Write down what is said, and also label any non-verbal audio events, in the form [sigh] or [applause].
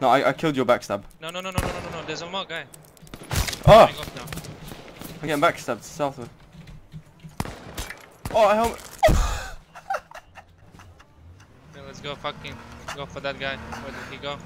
No, I, I killed your backstab. No, no, no, no, no, no, no, no. There's one more guy. Oh! I'm getting backstabbed southward. Oh, I help. yeah, [laughs] let's go fucking go for that guy. Where did he go?